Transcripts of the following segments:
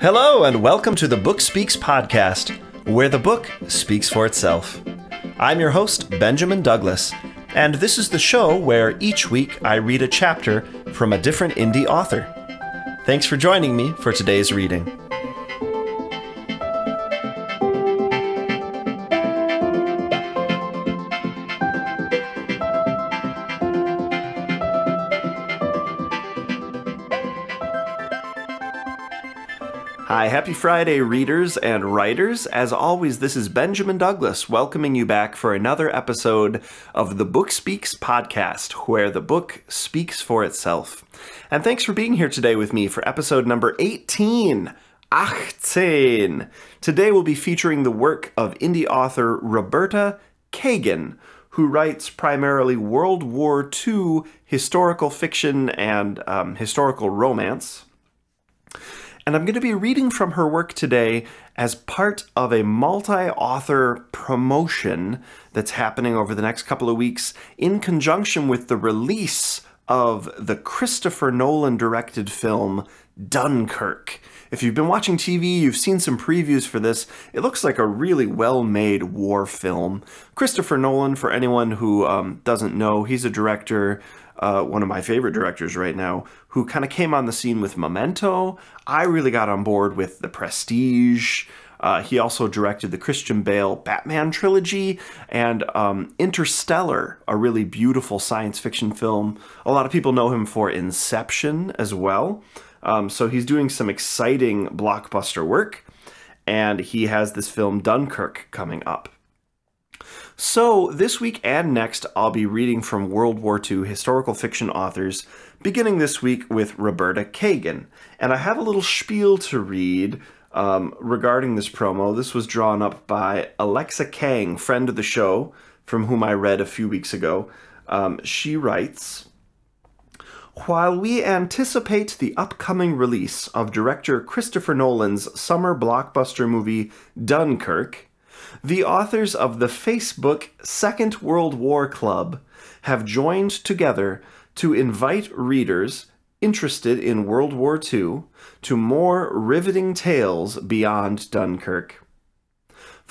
Hello, and welcome to the Book Speaks podcast, where the book speaks for itself. I'm your host, Benjamin Douglas, and this is the show where each week I read a chapter from a different indie author. Thanks for joining me for today's reading. Hi, happy Friday, readers and writers. As always, this is Benjamin Douglas welcoming you back for another episode of the Book Speaks podcast, where the book speaks for itself. And thanks for being here today with me for episode number 18. 18. Today we'll be featuring the work of indie author Roberta Kagan, who writes primarily World War II historical fiction and um, historical romance and I'm going to be reading from her work today as part of a multi author promotion that's happening over the next couple of weeks in conjunction with the release of the Christopher Nolan directed film Dunkirk. If you've been watching TV, you've seen some previews for this. It looks like a really well made war film. Christopher Nolan, for anyone who um, doesn't know, he's a director uh, one of my favorite directors right now, who kind of came on the scene with Memento. I really got on board with The Prestige. Uh, he also directed the Christian Bale Batman trilogy and um, Interstellar, a really beautiful science fiction film. A lot of people know him for Inception as well. Um, so he's doing some exciting blockbuster work, and he has this film Dunkirk coming up. So, this week and next, I'll be reading from World War II historical fiction authors, beginning this week with Roberta Kagan. And I have a little spiel to read um, regarding this promo. This was drawn up by Alexa Kang, friend of the show, from whom I read a few weeks ago. Um, she writes While we anticipate the upcoming release of director Christopher Nolan's summer blockbuster movie Dunkirk, the authors of the Facebook Second World War Club have joined together to invite readers interested in World War II to more riveting tales beyond Dunkirk.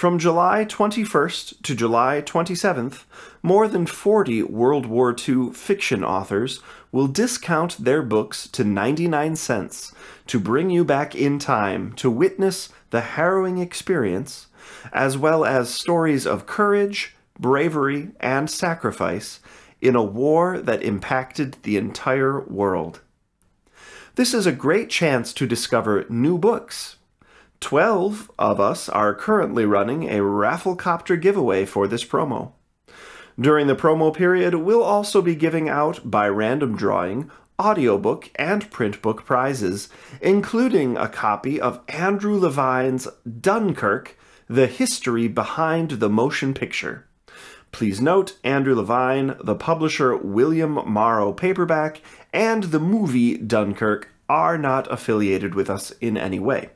From July 21st to July 27th, more than 40 World War II fiction authors will discount their books to 99 cents to bring you back in time to witness the harrowing experience as well as stories of courage, bravery, and sacrifice in a war that impacted the entire world. This is a great chance to discover new books. Twelve of us are currently running a Rafflecopter giveaway for this promo. During the promo period, we'll also be giving out, by random drawing, audiobook and print book prizes, including a copy of Andrew Levine's Dunkirk the history behind the motion picture. Please note, Andrew Levine, the publisher William Morrow paperback, and the movie Dunkirk are not affiliated with us in any way.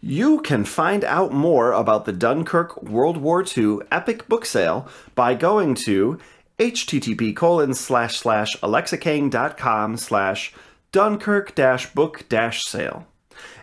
You can find out more about the Dunkirk World War II epic book sale by going to http colon slash slash alexakang.com slash dunkirk dash book dash sale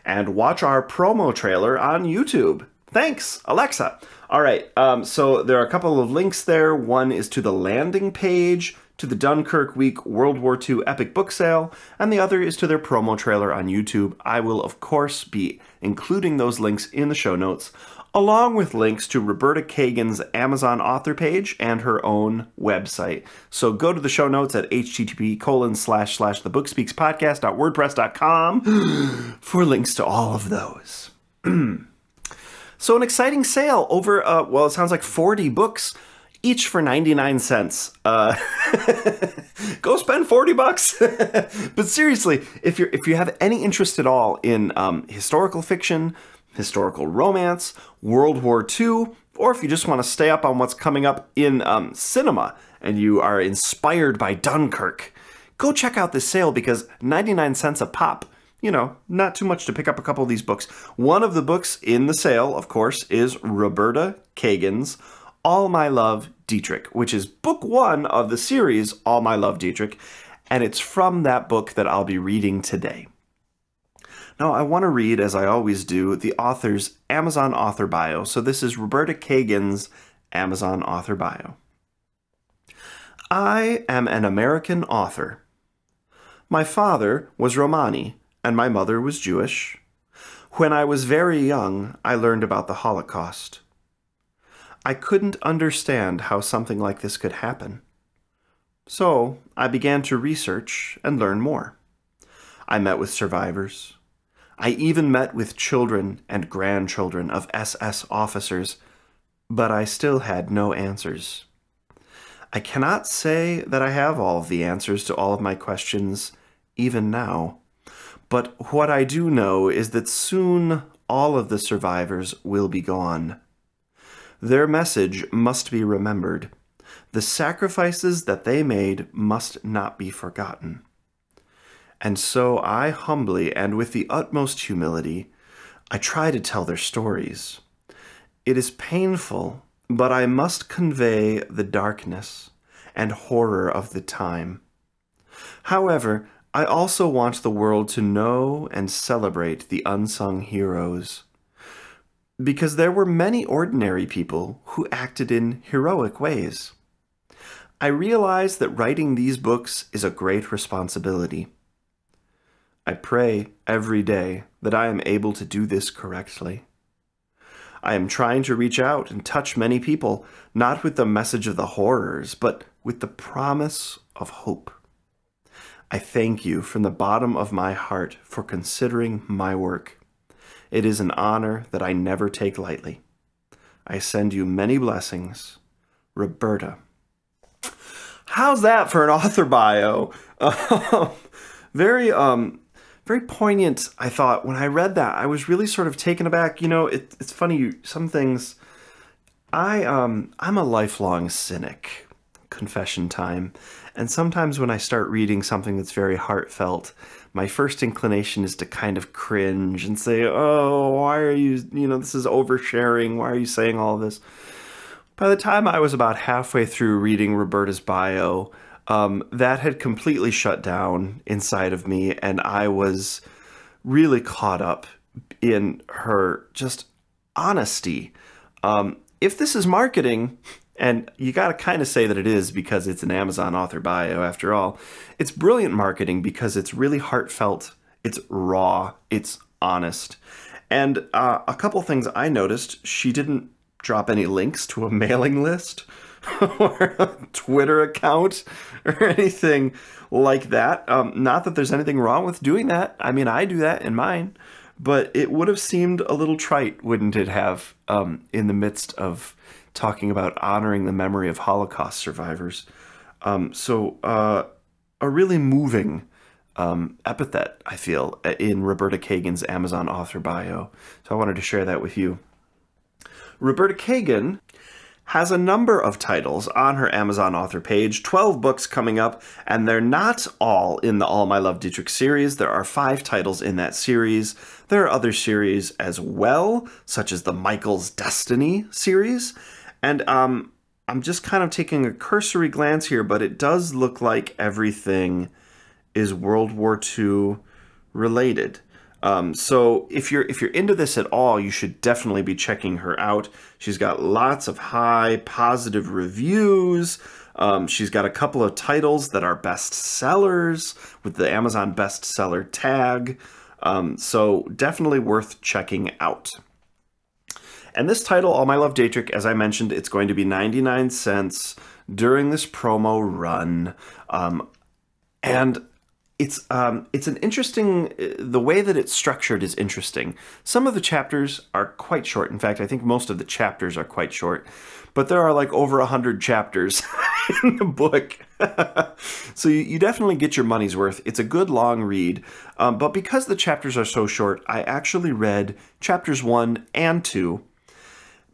and watch our promo trailer on YouTube. Thanks, Alexa. All right, um, so there are a couple of links there. One is to the landing page to the Dunkirk Week World War II Epic Book Sale, and the other is to their promo trailer on YouTube. I will, of course, be including those links in the show notes, along with links to Roberta Kagan's Amazon author page and her own website. So go to the show notes at http colon slash slash the bookspeakspodcast.wordpress.com for links to all of those. so an exciting sale over, uh, well, it sounds like 40 books each for 99 cents. Uh, go spend 40 bucks. but seriously, if you're if you have any interest at all in um, historical fiction, historical romance, World War II, or if you just want to stay up on what's coming up in um, cinema and you are inspired by Dunkirk, go check out this sale because 99 cents a pop. You know, not too much to pick up a couple of these books. One of the books in the sale, of course, is Roberta Kagan's All My Love Detrick, which is book one of the series All My Love Detrick. and it's from that book that I'll be reading today. Now, I want to read, as I always do, the author's Amazon author bio. So this is Roberta Kagan's Amazon author bio. I am an American author. My father was Romani, and my mother was Jewish. When I was very young, I learned about the Holocaust. I couldn't understand how something like this could happen. So I began to research and learn more. I met with survivors. I even met with children and grandchildren of SS officers, but I still had no answers. I cannot say that I have all of the answers to all of my questions, even now. But what I do know is that soon all of the survivors will be gone. Their message must be remembered. The sacrifices that they made must not be forgotten. And so I humbly and with the utmost humility, I try to tell their stories. It is painful, but I must convey the darkness and horror of the time. However, I also want the world to know and celebrate the unsung heroes because there were many ordinary people who acted in heroic ways. I realize that writing these books is a great responsibility. I pray every day that I am able to do this correctly. I am trying to reach out and touch many people, not with the message of the horrors, but with the promise of hope. I thank you from the bottom of my heart for considering my work. It is an honor that I never take lightly. I send you many blessings. Roberta. How's that for an author bio? very, um, very poignant. I thought when I read that, I was really sort of taken aback. You know, it, it's funny. Some things. I, um, I'm a lifelong cynic. Confession time. And sometimes when I start reading something that's very heartfelt, my first inclination is to kind of cringe and say, oh, why are you, you know, this is oversharing. Why are you saying all this? By the time I was about halfway through reading Roberta's bio, um, that had completely shut down inside of me, and I was really caught up in her just honesty. Um, if this is marketing, and you got to kind of say that it is because it's an Amazon author bio after all. It's brilliant marketing because it's really heartfelt, it's raw, it's honest. And uh, a couple things I noticed she didn't drop any links to a mailing list or a Twitter account or anything like that. Um, not that there's anything wrong with doing that. I mean, I do that in mine, but it would have seemed a little trite, wouldn't it have, um, in the midst of talking about honoring the memory of Holocaust survivors. Um, so, uh, a really moving um, epithet, I feel, in Roberta Kagan's Amazon author bio. So I wanted to share that with you. Roberta Kagan has a number of titles on her Amazon author page, 12 books coming up, and they're not all in the All My Love Detrick series. There are five titles in that series. There are other series as well, such as the Michael's Destiny series, and um, I'm just kind of taking a cursory glance here, but it does look like everything is World War II related. Um, so if you're if you're into this at all, you should definitely be checking her out. She's got lots of high positive reviews. Um, she's got a couple of titles that are bestsellers with the Amazon bestseller tag. Um, so definitely worth checking out. And this title, All My Love Detrick, as I mentioned, it's going to be 99 cents during this promo run. Um, and it's um, it's an interesting the way that it's structured is interesting. Some of the chapters are quite short. In fact, I think most of the chapters are quite short, but there are like over a hundred chapters in the book, so you, you, definitely get your money's worth. It's a good long read, um, but because the chapters are so short, I actually read chapters one and two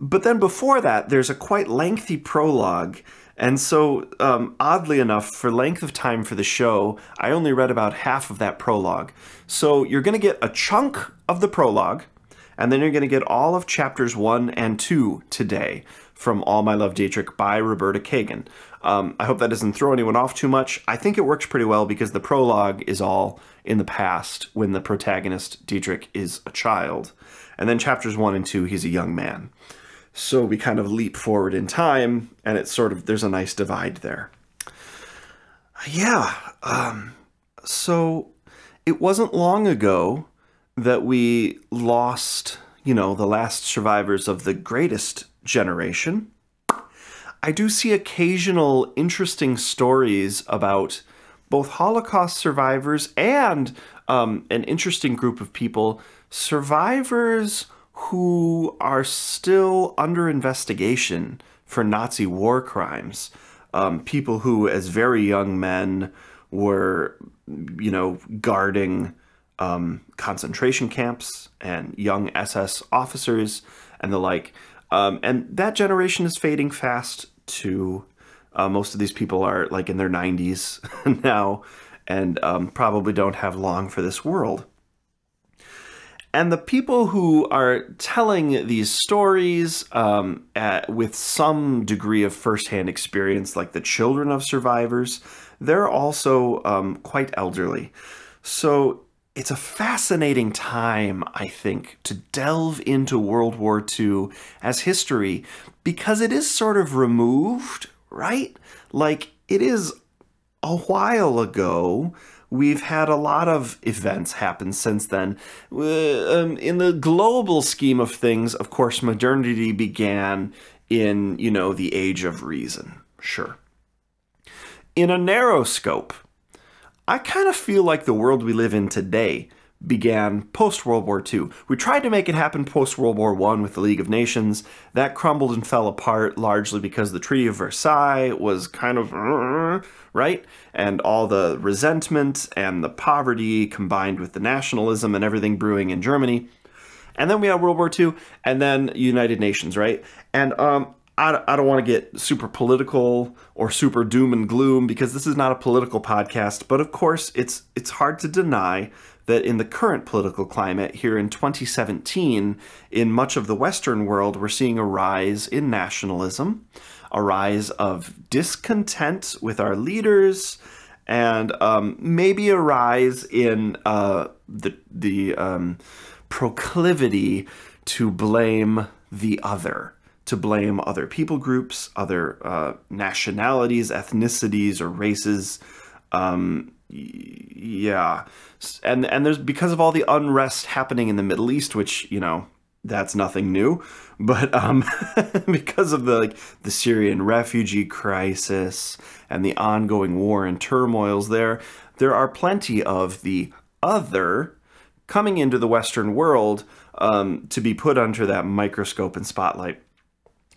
but then before that, there's a quite lengthy prologue. And so, um, oddly enough, for length of time for the show, I only read about half of that prologue. So you're going to get a chunk of the prologue, and then you're going to get all of chapters one and two today from All My Love Detrick by Roberta Kagan. Um, I hope that doesn't throw anyone off too much. I think it works pretty well because the prologue is all in the past when the protagonist, Detrick, is a child. And then chapters one and two, he's a young man. So we kind of leap forward in time, and it's sort of, there's a nice divide there. Yeah. Um, so it wasn't long ago that we lost, you know, the last survivors of the greatest generation. I do see occasional interesting stories about both Holocaust survivors and um, an interesting group of people, survivors who are still under investigation for Nazi war crimes. Um, people who, as very young men, were, you know, guarding um, concentration camps and young SS officers and the like. Um, and that generation is fading fast too. Uh, most of these people are like in their 90s now and um, probably don't have long for this world. And the people who are telling these stories um, at, with some degree of firsthand experience, like the children of survivors, they're also um, quite elderly. So it's a fascinating time, I think, to delve into World War II as history because it is sort of removed, right? Like, it is a while ago. We've had a lot of events happen since then. Um, in the global scheme of things, of course, modernity began in, you know, the age of reason. Sure. In a narrow scope, I kind of feel like the world we live in today began post World War II. We tried to make it happen post World War I with the League of Nations. That crumbled and fell apart largely because the Treaty of Versailles was kind of right, and all the resentment and the poverty combined with the nationalism and everything brewing in Germany. And then we had World War II, and then United Nations, right? And um, I, I don't want to get super political or super doom and gloom because this is not a political podcast, but of course it's it's hard to deny that in the current political climate here in 2017, in much of the Western world, we're seeing a rise in nationalism, a rise of discontent with our leaders, and um, maybe a rise in uh, the the um, proclivity to blame the other to blame other people groups, other uh, nationalities, ethnicities, or races. Um, yeah, and and there's because of all the unrest happening in the Middle East, which you know that's nothing new, but um, because of the like the Syrian refugee crisis and the ongoing war and turmoils there, there are plenty of the other coming into the Western world um, to be put under that microscope and spotlight.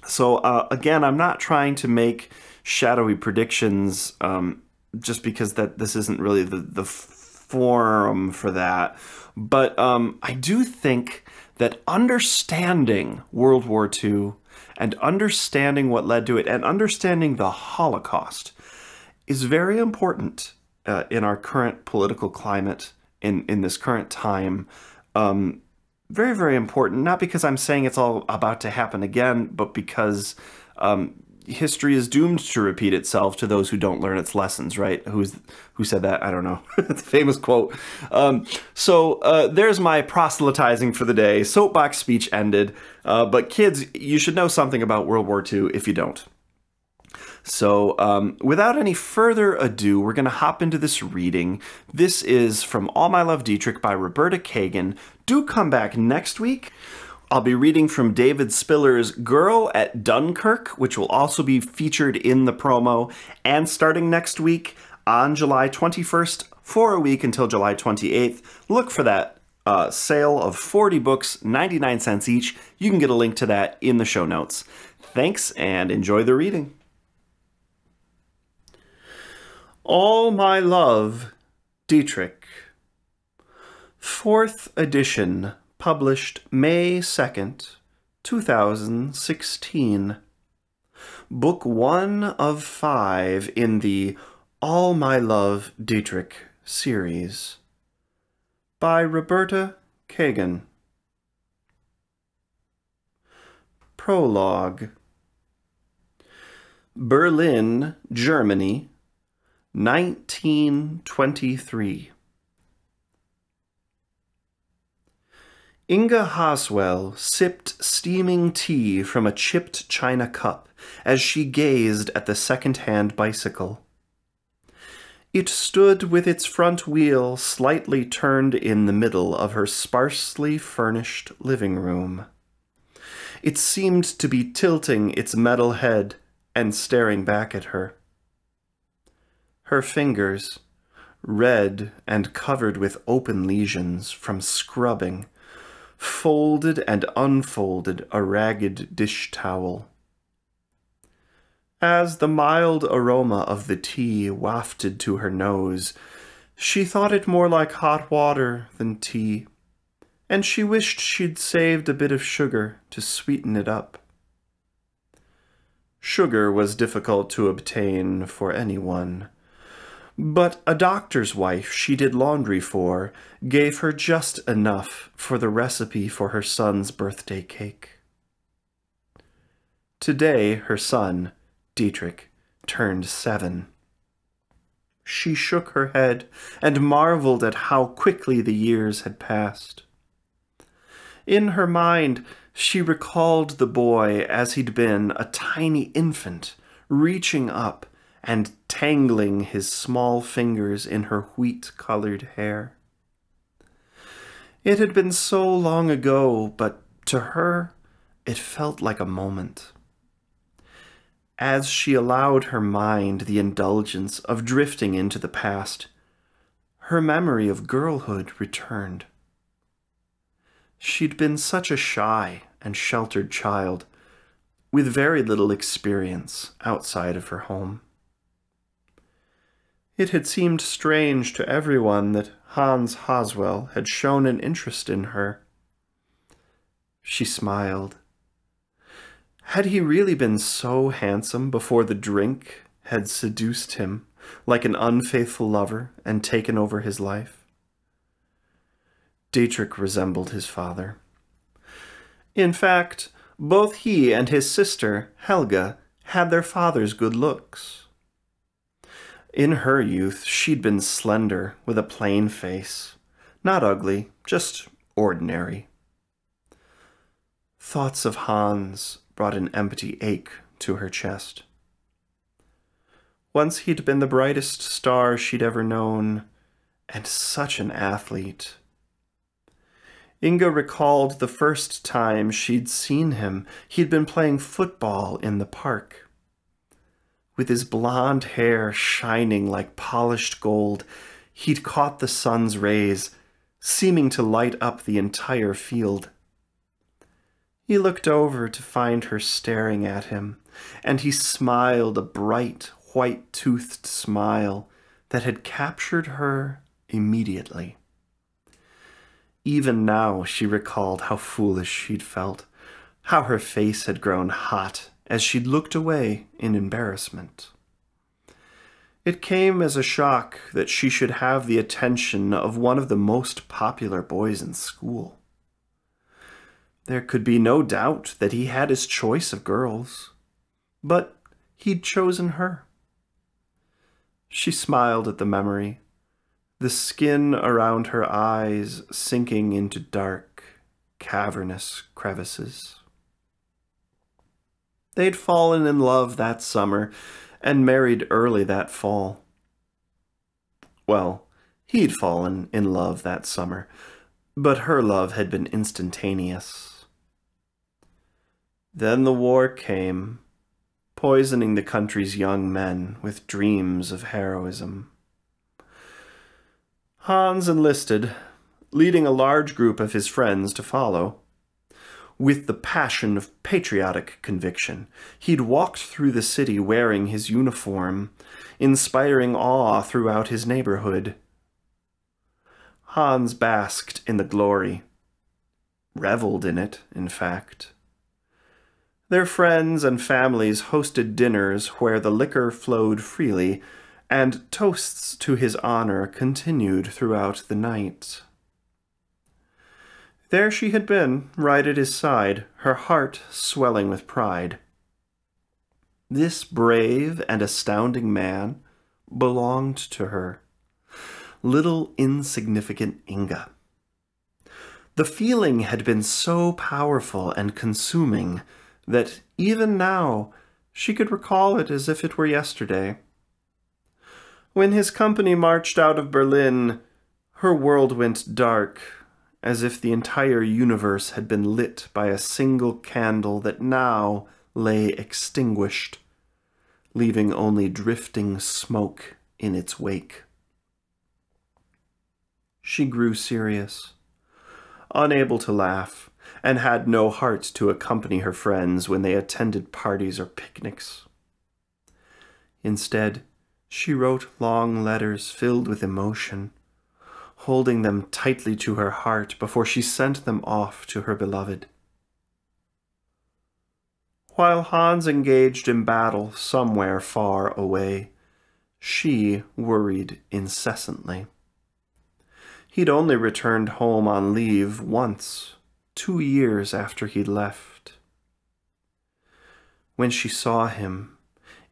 So uh, again, I'm not trying to make shadowy predictions um, just because that this isn't really the, the forum for that. But um, I do think that understanding World War II and understanding what led to it and understanding the Holocaust is very important uh, in our current political climate, in, in this current time. Um, very, very important. Not because I'm saying it's all about to happen again, but because um, history is doomed to repeat itself to those who don't learn its lessons. Right? Who's who said that? I don't know. it's a famous quote. Um, so uh, there's my proselytizing for the day. Soapbox speech ended. Uh, but kids, you should know something about World War II if you don't. So, um, without any further ado, we're going to hop into this reading. This is from All My Love Detrick by Roberta Kagan. Do come back next week. I'll be reading from David Spiller's Girl at Dunkirk, which will also be featured in the promo. And starting next week on July 21st, for a week until July 28th, look for that uh, sale of 40 books, 99 cents each. You can get a link to that in the show notes. Thanks and enjoy the reading. All My Love, Detrick. Fourth edition, published May 2nd, 2016. Book one of five in the All My Love, Detrick series. By Roberta Kagan. Prologue. Berlin, Germany, 1923. Inga Haswell sipped steaming tea from a chipped china cup as she gazed at the second-hand bicycle. It stood with its front wheel slightly turned in the middle of her sparsely furnished living room. It seemed to be tilting its metal head and staring back at her. Her fingers, red and covered with open lesions from scrubbing, folded and unfolded a ragged dish towel. As the mild aroma of the tea wafted to her nose, she thought it more like hot water than tea, and she wished she'd saved a bit of sugar to sweeten it up. Sugar was difficult to obtain for anyone, but a doctor's wife she did laundry for gave her just enough for the recipe for her son's birthday cake. Today her son, Detrick turned seven. She shook her head and marveled at how quickly the years had passed. In her mind, she recalled the boy as he'd been a tiny infant, reaching up and tangling his small fingers in her wheat-colored hair. It had been so long ago, but to her, it felt like a moment as she allowed her mind the indulgence of drifting into the past, her memory of girlhood returned. She'd been such a shy and sheltered child, with very little experience outside of her home. It had seemed strange to everyone that Hans Haswell had shown an interest in her. She smiled had he really been so handsome before the drink had seduced him like an unfaithful lover and taken over his life? Detrick resembled his father. In fact, both he and his sister, Helga, had their father's good looks. In her youth, she'd been slender, with a plain face. Not ugly, just ordinary. Thoughts of Hans brought an empty ache to her chest. Once he'd been the brightest star she'd ever known, and such an athlete. Inga recalled the first time she'd seen him. He'd been playing football in the park. With his blond hair shining like polished gold, he'd caught the sun's rays, seeming to light up the entire field. He looked over to find her staring at him, and he smiled a bright, white-toothed smile that had captured her immediately. Even now she recalled how foolish she'd felt, how her face had grown hot as she'd looked away in embarrassment. It came as a shock that she should have the attention of one of the most popular boys in school. There could be no doubt that he had his choice of girls, but he'd chosen her. She smiled at the memory, the skin around her eyes sinking into dark, cavernous crevices. They'd fallen in love that summer and married early that fall. Well, he'd fallen in love that summer, but her love had been instantaneous. Then the war came, poisoning the country's young men with dreams of heroism. Hans enlisted, leading a large group of his friends to follow. With the passion of patriotic conviction, he'd walked through the city wearing his uniform, inspiring awe throughout his neighborhood. Hans basked in the glory, reveled in it, in fact. Their friends and families hosted dinners where the liquor flowed freely, and toasts to his honor continued throughout the night. There she had been, right at his side, her heart swelling with pride. This brave and astounding man belonged to her. Little insignificant Inga. The feeling had been so powerful and consuming that even now she could recall it as if it were yesterday. When his company marched out of Berlin, her world went dark, as if the entire universe had been lit by a single candle that now lay extinguished, leaving only drifting smoke in its wake. She grew serious, unable to laugh, and had no heart to accompany her friends when they attended parties or picnics. Instead, she wrote long letters filled with emotion, holding them tightly to her heart before she sent them off to her beloved. While Hans engaged in battle somewhere far away, she worried incessantly. He'd only returned home on leave once, two years after he'd left. When she saw him,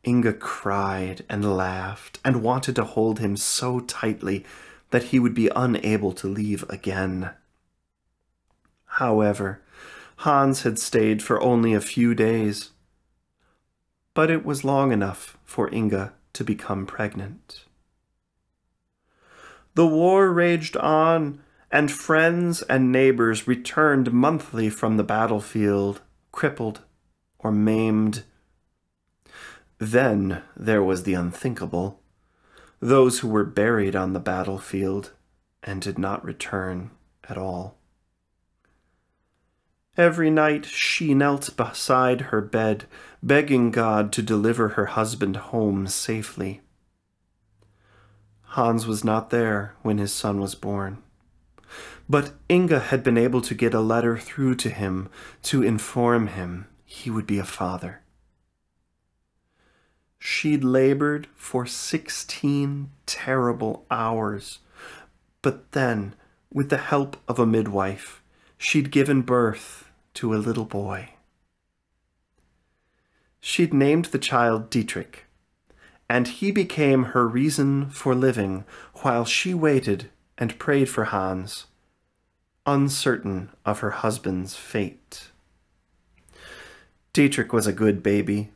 Inga cried and laughed and wanted to hold him so tightly that he would be unable to leave again. However, Hans had stayed for only a few days, but it was long enough for Inga to become pregnant. The war raged on, and friends and neighbors returned monthly from the battlefield, crippled or maimed then there was the unthinkable those who were buried on the battlefield and did not return at all. Every night she knelt beside her bed, begging God to deliver her husband home safely. Hans was not there when his son was born. But Inga had been able to get a letter through to him to inform him he would be a father. She'd labored for 16 terrible hours. But then, with the help of a midwife, she'd given birth to a little boy. She'd named the child Detrick, and he became her reason for living while she waited and prayed for Hans, uncertain of her husband's fate. Detrick was a good baby,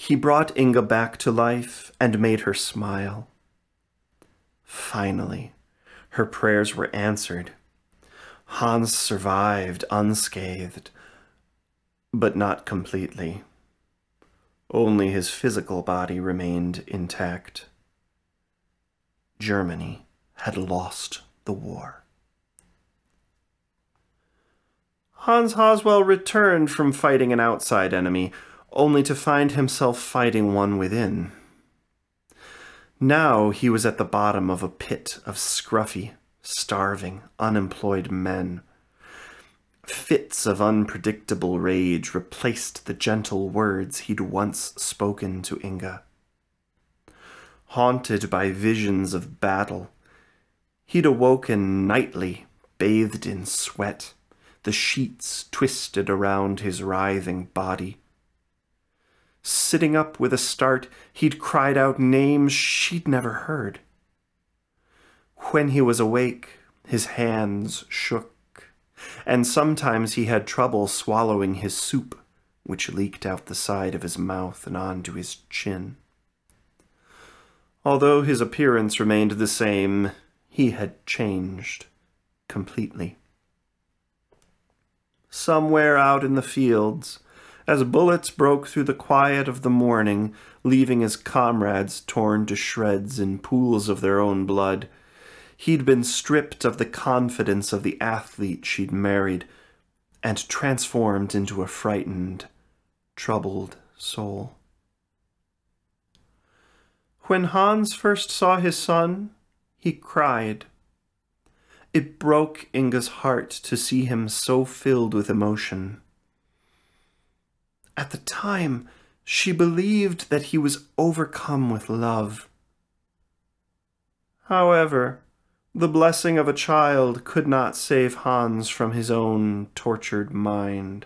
he brought Inga back to life and made her smile. Finally, her prayers were answered. Hans survived unscathed, but not completely. Only his physical body remained intact. Germany had lost the war. Hans Haswell returned from fighting an outside enemy only to find himself fighting one within. Now he was at the bottom of a pit of scruffy, starving, unemployed men. Fits of unpredictable rage replaced the gentle words he'd once spoken to Inga. Haunted by visions of battle, he'd awoken nightly, bathed in sweat, the sheets twisted around his writhing body. Sitting up with a start, he'd cried out names she'd never heard. When he was awake, his hands shook, and sometimes he had trouble swallowing his soup, which leaked out the side of his mouth and onto his chin. Although his appearance remained the same, he had changed completely. Somewhere out in the fields, as bullets broke through the quiet of the morning, leaving his comrades torn to shreds in pools of their own blood. He'd been stripped of the confidence of the athlete she'd married and transformed into a frightened, troubled soul. When Hans first saw his son, he cried. It broke Inga's heart to see him so filled with emotion. At the time, she believed that he was overcome with love. However, the blessing of a child could not save Hans from his own tortured mind.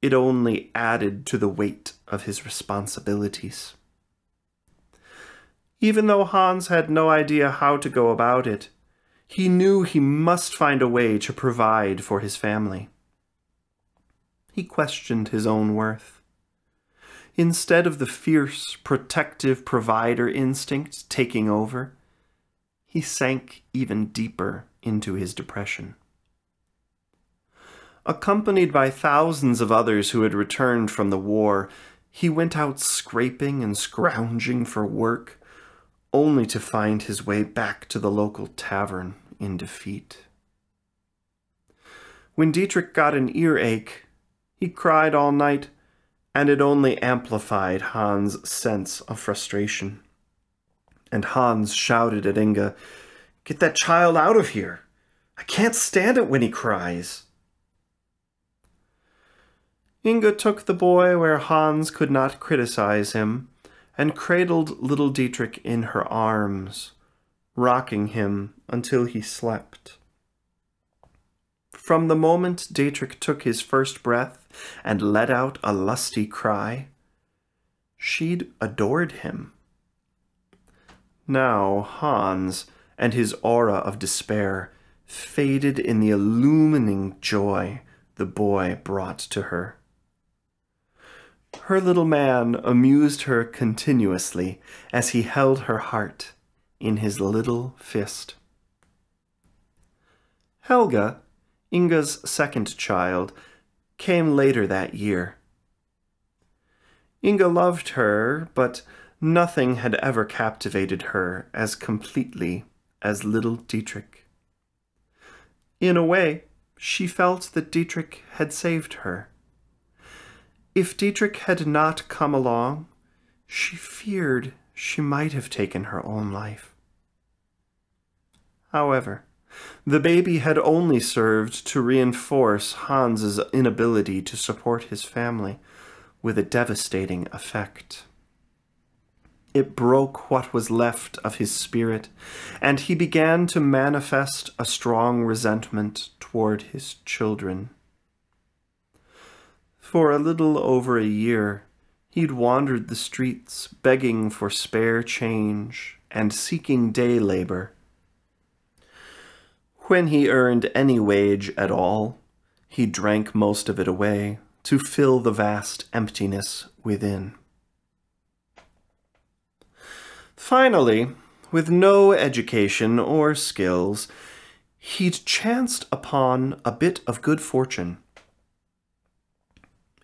it only added to the weight of his responsibilities. Even though Hans had no idea how to go about it, he knew he must find a way to provide for his family. He questioned his own worth. Instead of the fierce, protective provider instinct taking over, he sank even deeper into his depression. Accompanied by thousands of others who had returned from the war, he went out scraping and scrounging for work, only to find his way back to the local tavern in defeat. When Detrick got an earache, he cried all night, and it only amplified Hans' sense of frustration. And Hans shouted at Inga, Get that child out of here! I can't stand it when he cries. Inga took the boy where Hans could not criticize him and cradled little Detrick in her arms, rocking him until he slept. From the moment Detrick took his first breath and let out a lusty cry, she'd adored him. Now Hans and his aura of despair faded in the illumining joy the boy brought to her. Her little man amused her continuously as he held her heart in his little fist. Helga, Inga's second child, came later that year. Inga loved her, but nothing had ever captivated her as completely as little Detrick. In a way, she felt that Detrick had saved her. If Detrick had not come along, she feared she might have taken her own life. However, the baby had only served to reinforce Hans's inability to support his family with a devastating effect. It broke what was left of his spirit, and he began to manifest a strong resentment toward his children. For a little over a year, he'd wandered the streets begging for spare change and seeking day labor. When he earned any wage at all, he drank most of it away to fill the vast emptiness within. Finally, with no education or skills, he'd chanced upon a bit of good fortune.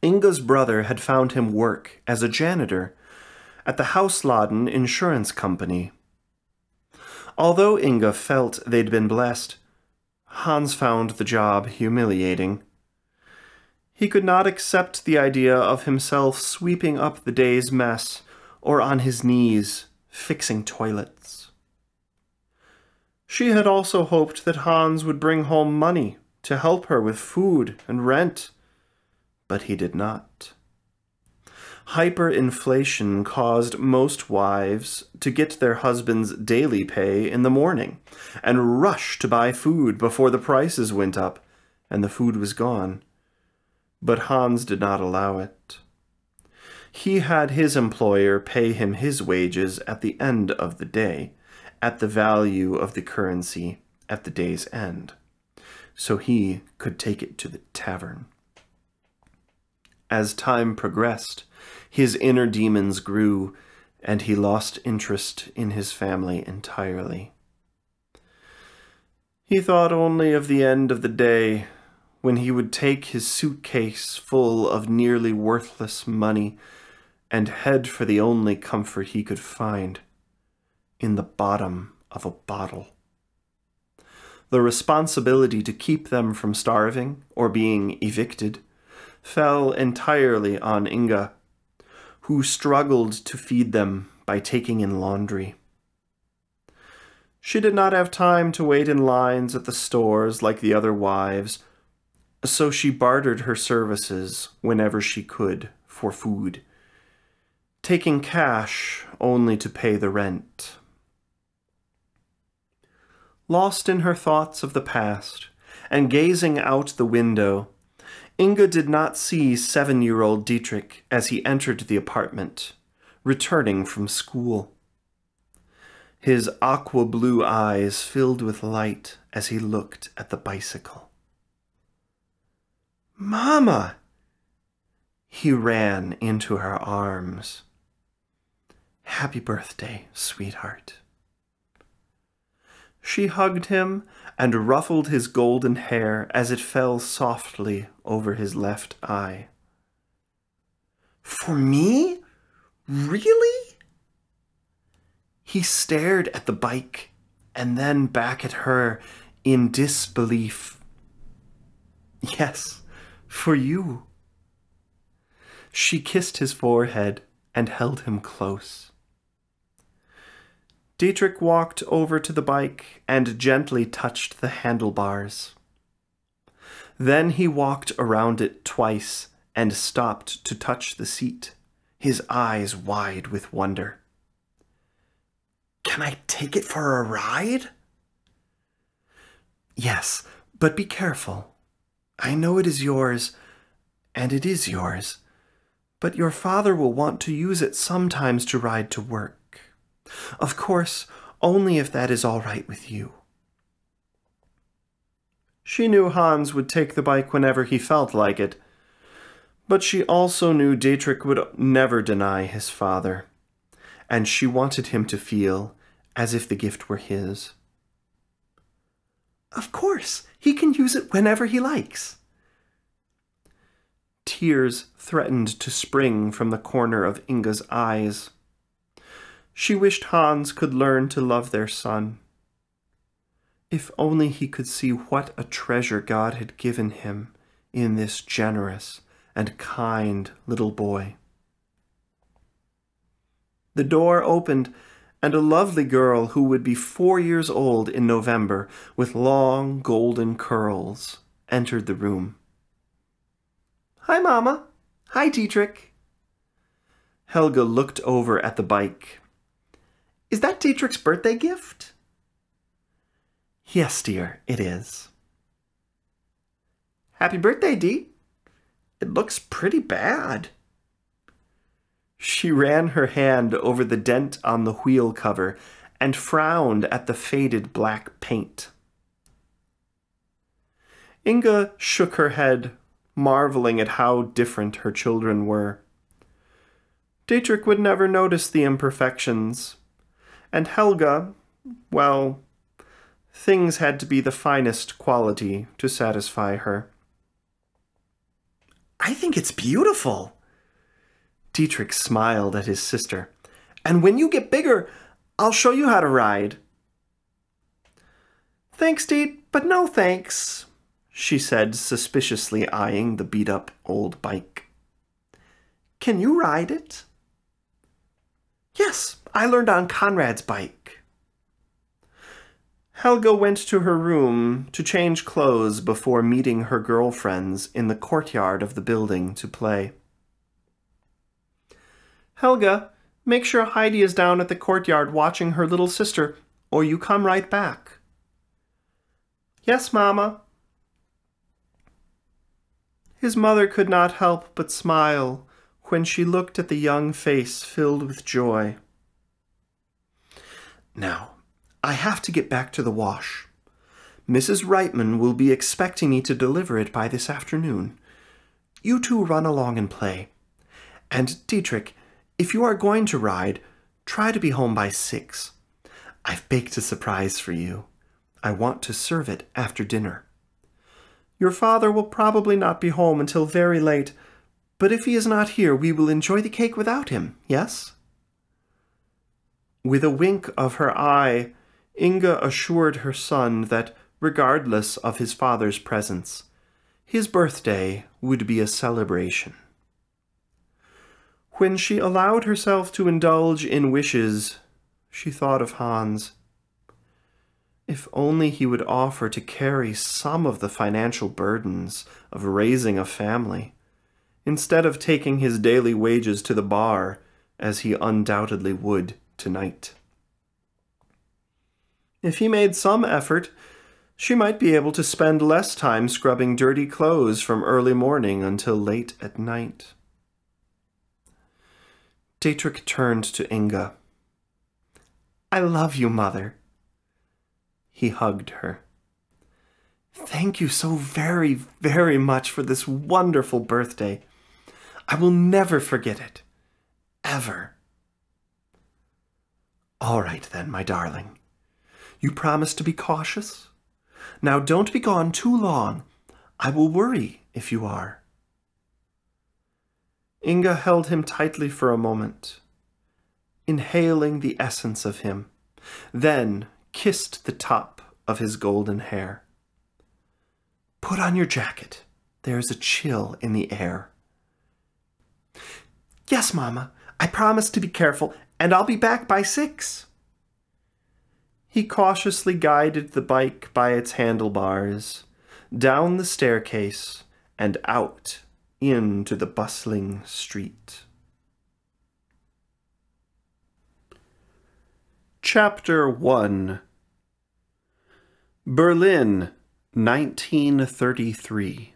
Inga's brother had found him work as a janitor at the Hausladen Insurance Company. Although Inga felt they'd been blessed, Hans found the job humiliating. He could not accept the idea of himself sweeping up the day's mess or on his knees fixing toilets. She had also hoped that Hans would bring home money to help her with food and rent but he did not. Hyperinflation caused most wives to get their husband's daily pay in the morning and rush to buy food before the prices went up and the food was gone. But Hans did not allow it. He had his employer pay him his wages at the end of the day, at the value of the currency at the day's end, so he could take it to the tavern. As time progressed, his inner demons grew, and he lost interest in his family entirely. He thought only of the end of the day, when he would take his suitcase full of nearly worthless money and head for the only comfort he could find in the bottom of a bottle. The responsibility to keep them from starving or being evicted fell entirely on Inga, who struggled to feed them by taking in laundry. She did not have time to wait in lines at the stores like the other wives, so she bartered her services whenever she could for food, taking cash only to pay the rent. Lost in her thoughts of the past, and gazing out the window, Inga did not see seven year old Detrick as he entered the apartment, returning from school. His aqua blue eyes filled with light as he looked at the bicycle. Mama! He ran into her arms. Happy birthday, sweetheart. She hugged him and ruffled his golden hair as it fell softly over his left eye. For me? Really? He stared at the bike and then back at her in disbelief. Yes, for you. She kissed his forehead and held him close. Detrick walked over to the bike and gently touched the handlebars. Then he walked around it twice and stopped to touch the seat, his eyes wide with wonder. Can I take it for a ride? Yes, but be careful. I know it is yours, and it is yours, but your father will want to use it sometimes to ride to work. Of course, only if that is all right with you. She knew Hans would take the bike whenever he felt like it, but she also knew Detrick would never deny his father, and she wanted him to feel as if the gift were his. Of course, he can use it whenever he likes. Tears threatened to spring from the corner of Inga's eyes. She wished Hans could learn to love their son. If only he could see what a treasure God had given him in this generous and kind little boy. The door opened, and a lovely girl who would be four years old in November, with long golden curls, entered the room. Hi, Mama. Hi, Detrick. Helga looked over at the bike is that Detrick's birthday gift? Yes, dear, it is. Happy birthday, Dee. It looks pretty bad. She ran her hand over the dent on the wheel cover and frowned at the faded black paint. Inga shook her head, marveling at how different her children were. Detrick would never notice the imperfections, and Helga, well, things had to be the finest quality to satisfy her. I think it's beautiful. Detrick smiled at his sister. And when you get bigger, I'll show you how to ride. Thanks, Diet, but no thanks, she said, suspiciously eyeing the beat-up old bike. Can you ride it? Yes, I learned on Conrad's bike. Helga went to her room to change clothes before meeting her girlfriends in the courtyard of the building to play. Helga, make sure Heidi is down at the courtyard watching her little sister, or you come right back. Yes, Mamma. His mother could not help but smile when she looked at the young face filled with joy. Now, I have to get back to the wash. Mrs. Reitman will be expecting me to deliver it by this afternoon. You two run along and play. And, Detrick, if you are going to ride, try to be home by six. I've baked a surprise for you. I want to serve it after dinner. Your father will probably not be home until very late, but if he is not here, we will enjoy the cake without him, yes? With a wink of her eye, Inga assured her son that, regardless of his father's presence, his birthday would be a celebration. When she allowed herself to indulge in wishes, she thought of Hans. If only he would offer to carry some of the financial burdens of raising a family, instead of taking his daily wages to the bar, as he undoubtedly would tonight. If he made some effort, She might be able to spend less time scrubbing dirty clothes from early morning until late at night. Detrick turned to Inga. I love you, Mother. He hugged her. Thank you so very, very much for this wonderful birthday. I will never forget it. Ever. All right then, my darling. You promise to be cautious? Now don't be gone too long. I will worry if you are. Inga held him tightly for a moment, inhaling the essence of him, then kissed the top of his golden hair. Put on your jacket. There's a chill in the air. Yes, Mamma. I promise to be careful, and I'll be back by six. He cautiously guided the bike by its handlebars, down the staircase, and out into the bustling street. Chapter 1 Berlin, 1933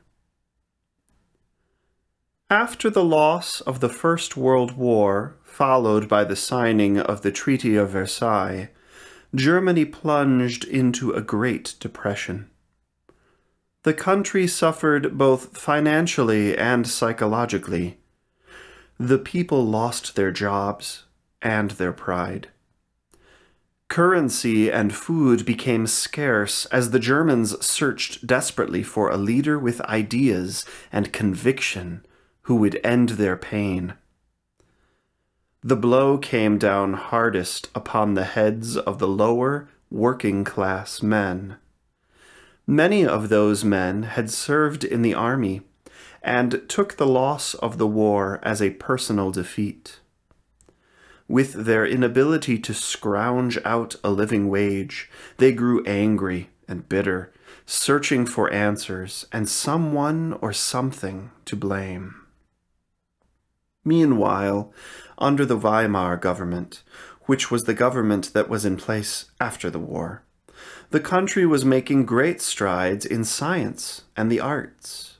After the loss of the First World War, followed by the signing of the Treaty of Versailles, Germany plunged into a Great Depression. The country suffered both financially and psychologically. The people lost their jobs and their pride. Currency and food became scarce as the Germans searched desperately for a leader with ideas and conviction who would end their pain. The blow came down hardest upon the heads of the lower, working class men. Many of those men had served in the army and took the loss of the war as a personal defeat. With their inability to scrounge out a living wage, they grew angry and bitter, searching for answers and someone or something to blame. Meanwhile, under the Weimar government, which was the government that was in place after the war. The country was making great strides in science and the arts.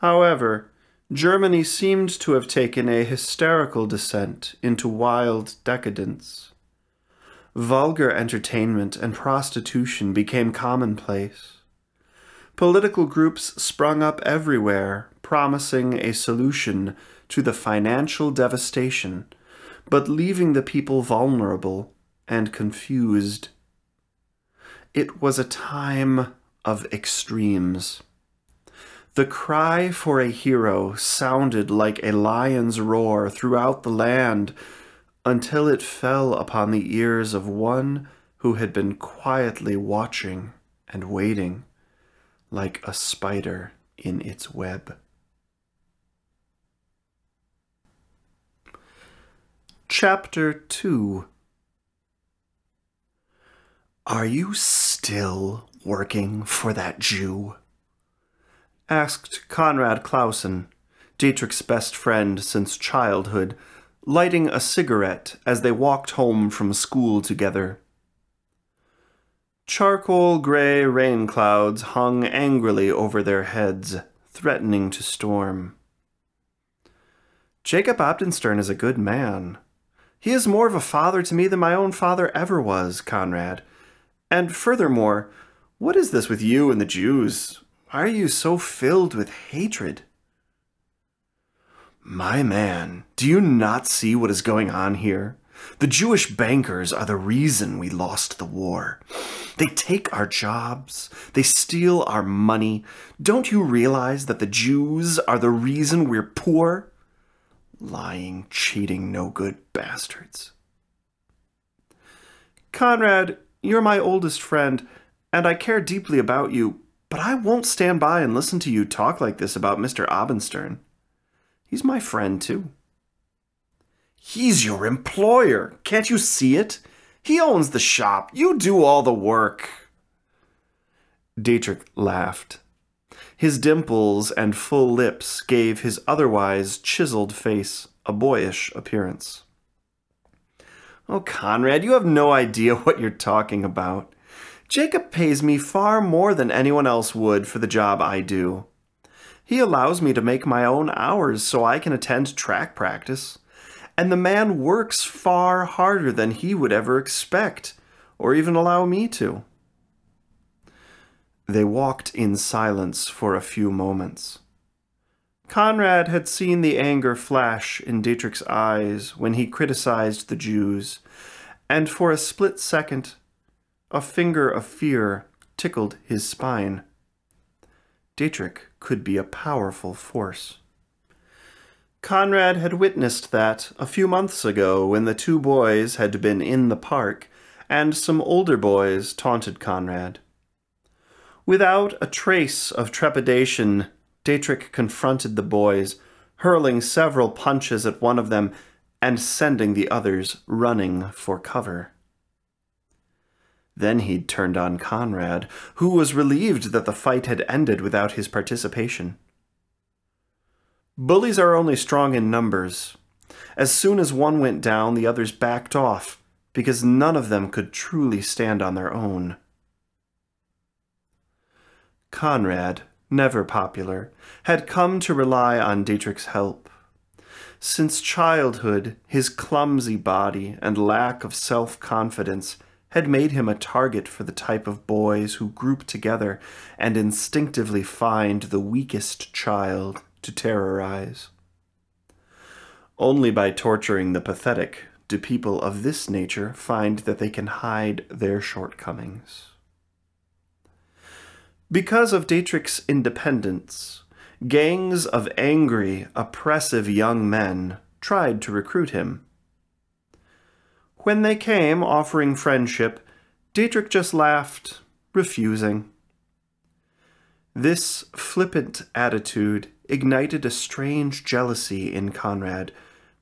However, Germany seemed to have taken a hysterical descent into wild decadence. Vulgar entertainment and prostitution became commonplace. Political groups sprung up everywhere, promising a solution to the financial devastation, but leaving the people vulnerable and confused. It was a time of extremes. The cry for a hero sounded like a lion's roar throughout the land until it fell upon the ears of one who had been quietly watching and waiting like a spider in its web. Chapter 2 Are you still working for that Jew? asked Conrad Clausen, Detrick's best friend since childhood, lighting a cigarette as they walked home from school together. Charcoal gray rain clouds hung angrily over their heads, threatening to storm. Jacob Abendstern is a good man, he is more of a father to me than my own father ever was, Conrad. And furthermore, what is this with you and the Jews? Why are you so filled with hatred? My man, do you not see what is going on here? The Jewish bankers are the reason we lost the war. They take our jobs, they steal our money. Don't you realize that the Jews are the reason we're poor? Lying, cheating, no good bastards. Conrad, you're my oldest friend, and I care deeply about you, but I won't stand by and listen to you talk like this about Mr. Abendstern. He's my friend, too. He's your employer. Can't you see it? He owns the shop. You do all the work. Detrick laughed. His dimples and full lips gave his otherwise chiseled face a boyish appearance. Oh, Conrad, you have no idea what you're talking about. Jacob pays me far more than anyone else would for the job I do. He allows me to make my own hours so I can attend track practice. And the man works far harder than he would ever expect, or even allow me to. They walked in silence for a few moments. Conrad had seen the anger flash in Detrick's eyes when he criticized the Jews, and for a split second, a finger of fear tickled his spine. Detrick could be a powerful force. Conrad had witnessed that a few months ago when the two boys had been in the park, and some older boys taunted Conrad. Without a trace of trepidation, Detrick confronted the boys, hurling several punches at one of them and sending the others running for cover. Then he'd turned on Conrad, who was relieved that the fight had ended without his participation. Bullies are only strong in numbers. As soon as one went down, the others backed off, because none of them could truly stand on their own. Conrad, never popular, had come to rely on Detrick's help. Since childhood, his clumsy body and lack of self-confidence had made him a target for the type of boys who group together and instinctively find the weakest child to terrorize. Only by torturing the pathetic do people of this nature find that they can hide their shortcomings. Because of Detrick's independence, gangs of angry, oppressive young men tried to recruit him. When they came offering friendship, Detrick just laughed, refusing. This flippant attitude ignited a strange jealousy in Conrad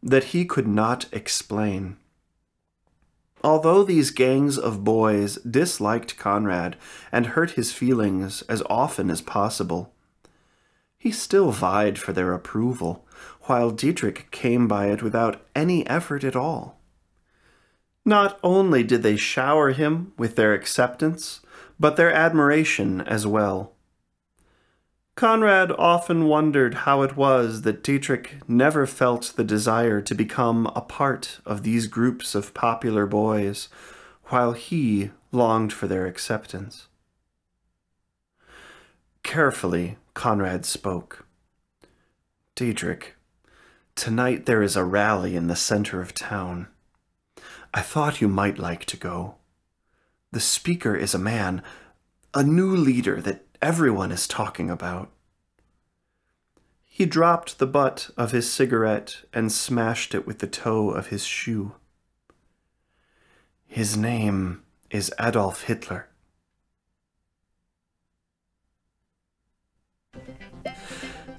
that he could not explain. Although these gangs of boys disliked Conrad and hurt his feelings as often as possible, he still vied for their approval, while Detrick came by it without any effort at all. Not only did they shower him with their acceptance, but their admiration as well. Conrad often wondered how it was that Detrick never felt the desire to become a part of these groups of popular boys, while he longed for their acceptance. Carefully, Conrad spoke. Detrick, tonight there is a rally in the center of town. I thought you might like to go. The speaker is a man, a new leader that everyone is talking about. He dropped the butt of his cigarette and smashed it with the toe of his shoe. His name is Adolf Hitler.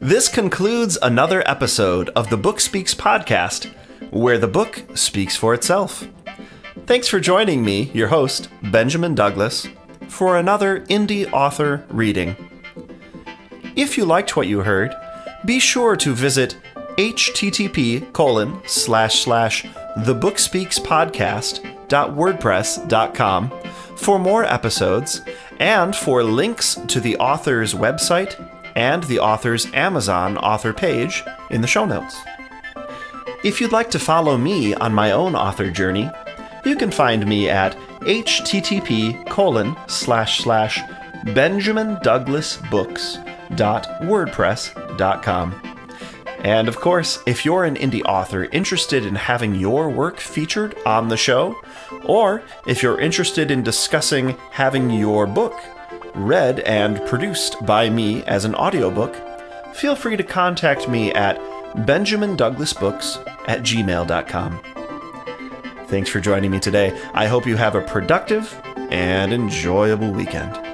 This concludes another episode of the Book Speaks podcast, where the book speaks for itself. Thanks for joining me, your host, Benjamin Douglas, for another indie author reading. If you liked what you heard, be sure to visit http colon slash slash thebookspeakspodcast.wordpress.com for more episodes and for links to the author's website and the author's Amazon author page in the show notes. If you'd like to follow me on my own author journey, you can find me at http colon slash slash benjamindouglasbooks.wordpress.com. And of course, if you're an indie author interested in having your work featured on the show, or if you're interested in discussing having your book read and produced by me as an audiobook, feel free to contact me at benjamindouglasbooks at gmail.com. Thanks for joining me today. I hope you have a productive and enjoyable weekend.